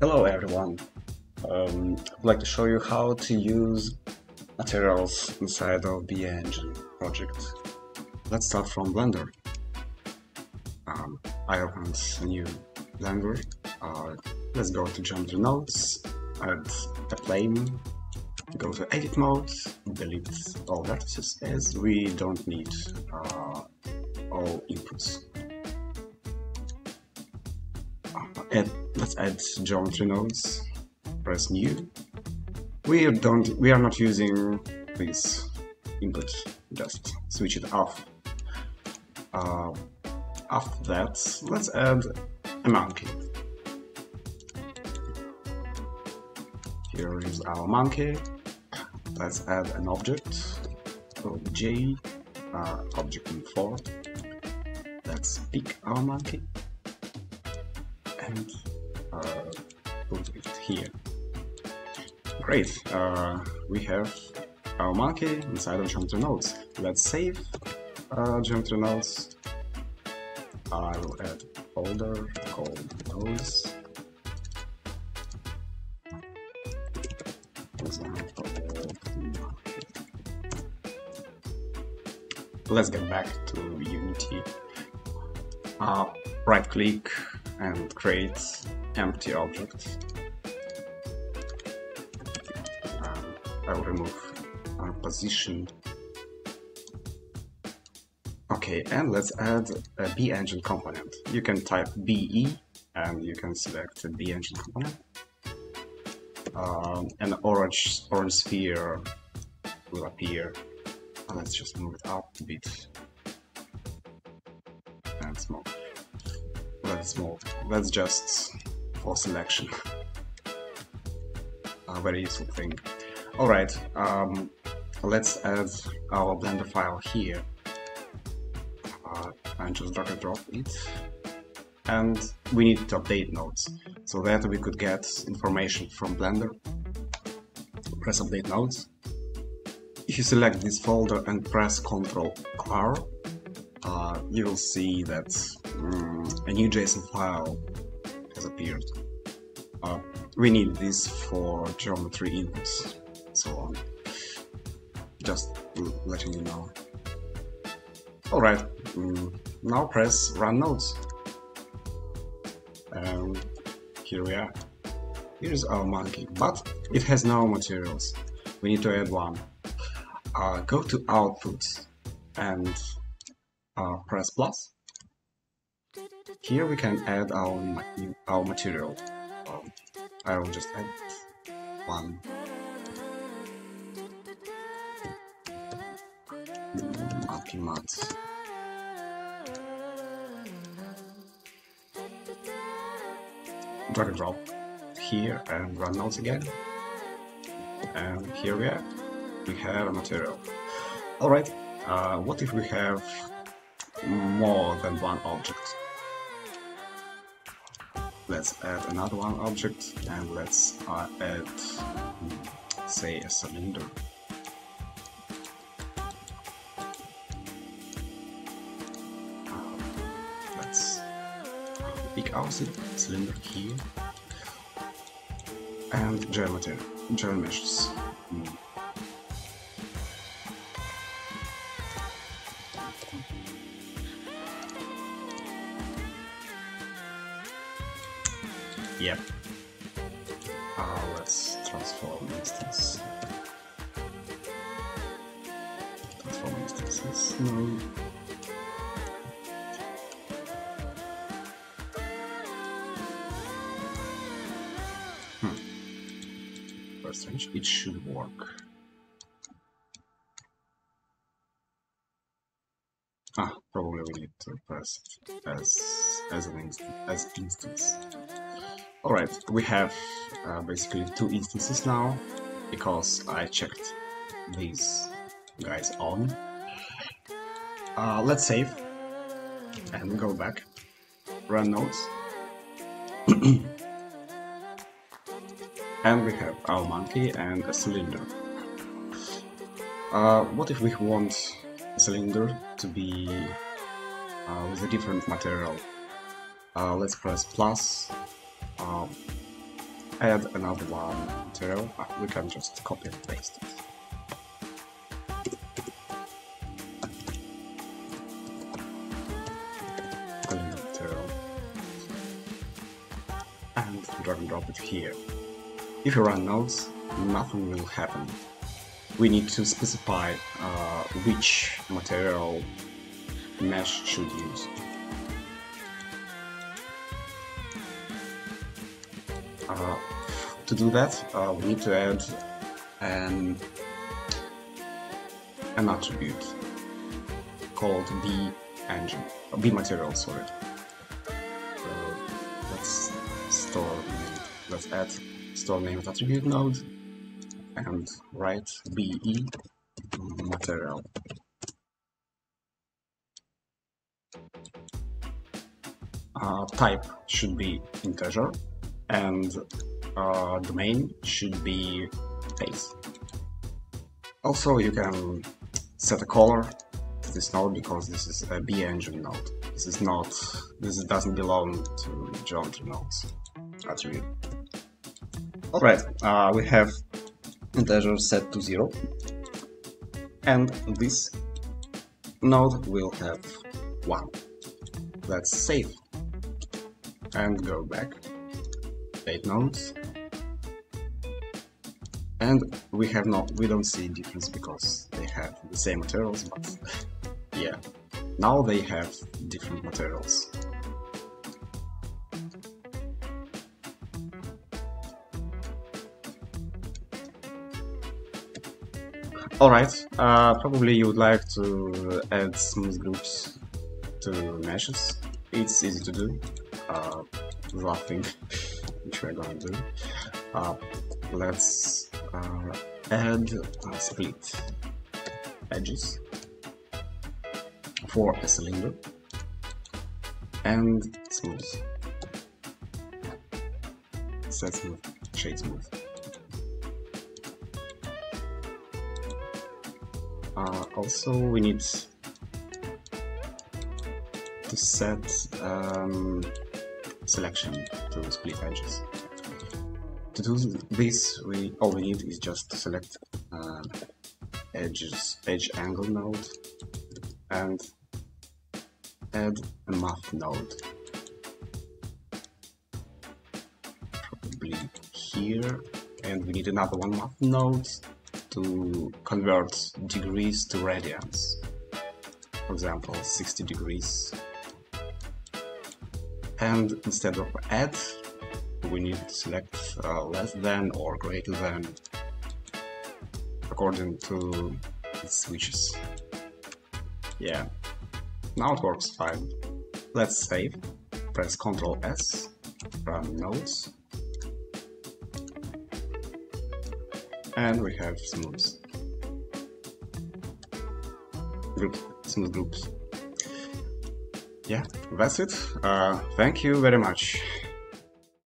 Hello everyone! Um, I'd like to show you how to use materials inside of the BEngine project. Let's start from Blender. Um, I opened a new Blender. Uh, let's go to Geometry Nodes, add a plane, go to Edit Mode, delete all vertices as we don't need uh, all inputs. Add, let's add geometry nodes, press new. We don't we are not using this input, just switch it off. Uh, after that, let's add a monkey. Here is our monkey. Let's add an object called J, uh, object import. Let's pick our monkey and uh, put it here. Great, uh, we have our monkey inside of geometry nodes. Let's save uh, geometry nodes. I will add folder called nodes. Let's get back to Unity. Uh, right click and create empty object. Um, I will remove our position. Okay, and let's add a BEngine component. You can type BE and you can select the BEngine component. Um, an orange orange sphere will appear. Let's just move it up a bit and small. That's small. That's just for selection. A very useful thing. Alright, um, let's add our Blender file here. Uh, and just drag and drop it. And we need to update nodes, so that we could get information from Blender. Press update nodes. If you select this folder and press Ctrl R, uh, you will see that um, a new JSON file has appeared. Uh, we need this for geometry inputs, so on. Just letting you know. Alright, um, now press Run Nodes. And here we are. Here's our monkey, but it has no materials. We need to add one. Uh, go to Output and uh, press plus. Here we can add our, our material. Um, I will just add one. Monkey mods. Drag and drop here and run nodes again. And here we are. We have a material. Alright, uh, what if we have more than one object? Let's add another one object and let's uh, add, say, a cylinder. let's pick our cylinder here and geometry, geometries. Mm. Yep. Uh, let's transform instance. Transform instances. No. Hmm. Strange. It should work. Ah, probably we need to press as as an instance as instance. Alright, we have uh, basically two instances now, because I checked these guys on. Uh, let's save, and go back, run nodes, and we have our monkey and a cylinder. Uh, what if we want a cylinder to be uh, with a different material? Uh, let's press plus um, add another one material, uh, we can just copy and paste it. and drag and drop it here. If you run nodes, nothing will happen. We need to specify uh, which material mesh should use. Uh, to do that, uh, we need to add an, an attribute called B engine, B material, sorry. Uh, let's store, let's add store name attribute node and write BE material. Uh, type should be integer and uh, domain should be face. Also, you can set a color to this node because this is a BEngine node. This is not, this doesn't belong to geometry nodes attribute. Alright, uh, we have integer set to 0 and this node will have 1. Let's save and go back. 8 nodes and we have not we don't see difference because they have the same materials but yeah now they have different materials Alright, uh, probably you would like to add smooth groups to meshes. It's easy to do. Uh, last which we're to do. Uh, let's uh, add a split edges for a cylinder and smooth. Set smooth, shade smooth. Uh, also, we need to set um, selection to split edges. To do this, we all we need is just to select uh, edges, edge angle node, and add a math node. Probably here, and we need another one math node to convert degrees to radians. For example, 60 degrees. And instead of add, we need to select uh, less than or greater than according to the switches. Yeah, now it works fine. Let's save, press Ctrl S, run nodes, and we have smooth smooth groups. Yeah, that's it. Uh, thank you very much.